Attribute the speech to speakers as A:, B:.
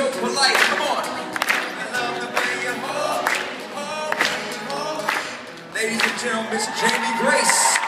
A: so
B: polite. Come on. Ladies and gentlemen, Miss Jamie Grace.